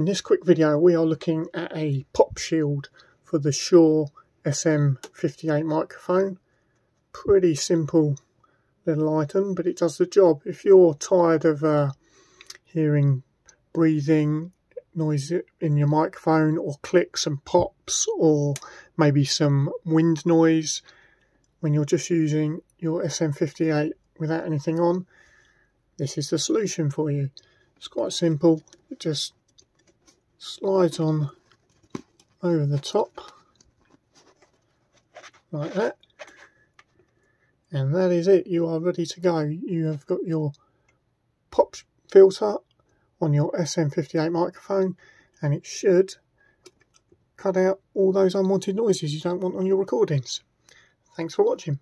In this quick video we are looking at a pop shield for the Shure SM58 microphone. Pretty simple little item but it does the job. If you're tired of uh, hearing breathing noise in your microphone or clicks and pops or maybe some wind noise when you're just using your SM58 without anything on this is the solution for you it's quite simple it just slides on over the top like that and that is it you are ready to go you have got your pop filter on your SM58 microphone and it should cut out all those unwanted noises you don't want on your recordings. Thanks for watching.